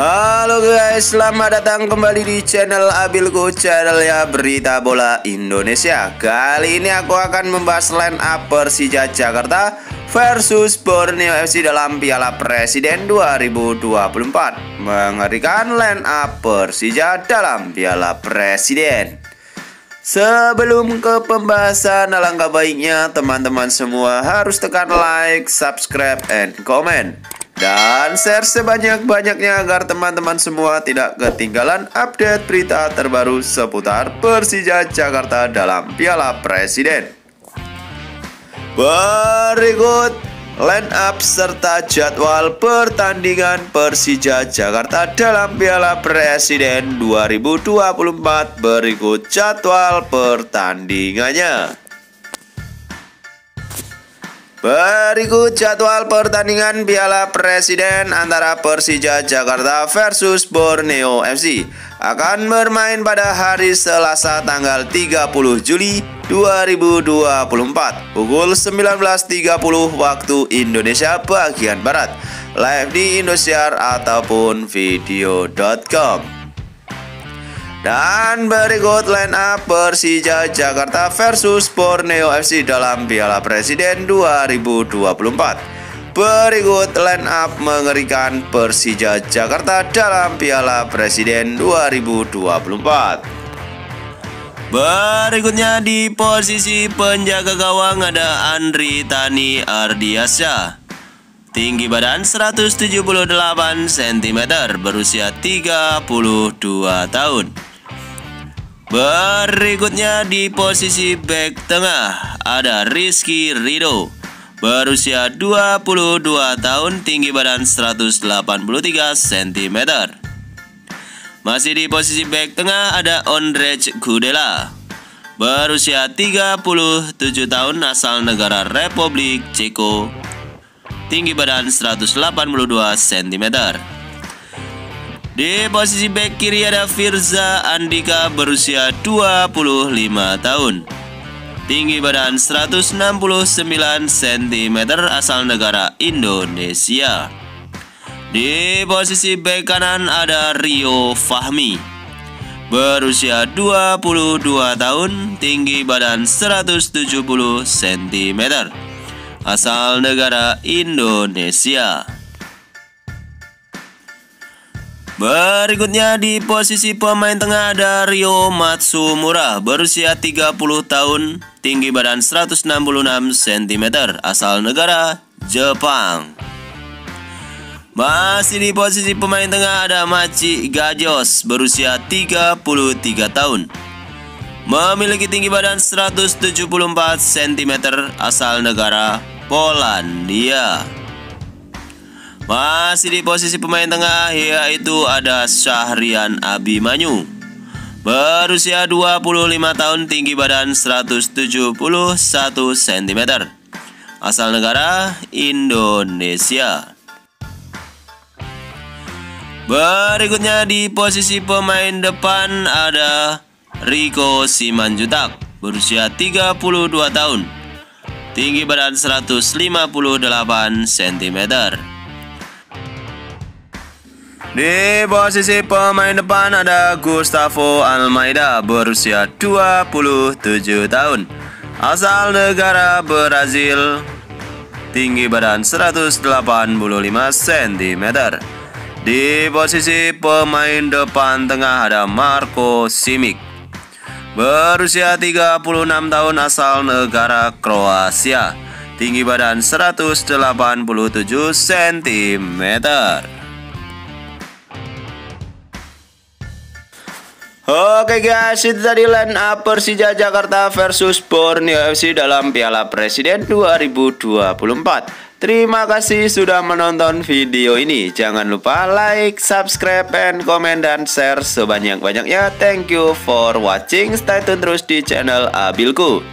Halo guys, selamat datang kembali di channel Abilku Channel ya Berita Bola Indonesia. Kali ini aku akan membahas line up Persija Jakarta versus Borneo FC dalam Piala Presiden 2024 Mengerikan line up Persija dalam Piala Presiden. Sebelum ke pembahasan, alangkah baiknya teman-teman semua harus tekan like, subscribe, and comment dan share sebanyak-banyaknya agar teman-teman semua tidak ketinggalan update berita terbaru seputar Persija Jakarta dalam Piala Presiden. Berikut line up serta jadwal pertandingan Persija Jakarta dalam Piala Presiden 2024 berikut jadwal pertandingannya. Berikut jadwal pertandingan Piala Presiden antara Persija Jakarta versus Borneo FC akan bermain pada hari Selasa tanggal 30 Juli 2024 pukul 19.30 waktu Indonesia bagian Barat live di Indosiar ataupun video.com. Dan berikut line up Persija Jakarta versus Borneo FC dalam Piala Presiden 2024. Berikut line up mengerikan Persija Jakarta dalam Piala Presiden 2024. Berikutnya di posisi penjaga gawang ada Andri Tani Ardiasya. Tinggi badan 178 cm, berusia 32 tahun. Berikutnya di posisi back tengah ada Rizky Rido berusia 22 tahun tinggi badan 183 cm. Masih di posisi back tengah ada Ondrej Gudela berusia 37 tahun asal negara Republik Ceko tinggi badan 182 cm. Di posisi back kiri ada Firza Andika berusia 25 tahun. Tinggi badan 169 cm asal negara Indonesia. Di posisi back kanan ada Rio Fahmi. Berusia 22 tahun, tinggi badan 170 cm. Asal negara Indonesia. Berikutnya di posisi pemain tengah ada Rio Matsumura berusia 30 tahun, tinggi badan 166 cm, asal negara Jepang. Masih di posisi pemain tengah ada Machi Gajos berusia 33 tahun. Memiliki tinggi badan 174 cm asal negara Polandia. Masih di posisi pemain tengah yaitu ada Syahrian Abimanyu. Berusia 25 tahun tinggi badan 171 cm Asal negara Indonesia. Berikutnya di posisi pemain depan ada Riko Simanjutak Berusia 32 tahun Tinggi badan 158 cm di posisi pemain depan ada Gustavo Almeida berusia 27 tahun. Asal negara Brazil Tinggi badan 185 cm Di posisi pemain depan tengah ada Marco Simic. Berusia 36 tahun asal negara Kroasia Tinggi badan 187 cm Oke guys, itu tadi line up Persija Jakarta versus Borneo FC dalam Piala Presiden 2024. Terima kasih sudah menonton video ini. Jangan lupa like, subscribe, and komen dan share sebanyak-banyaknya. Thank you for watching. Stay tune terus di channel Abilku.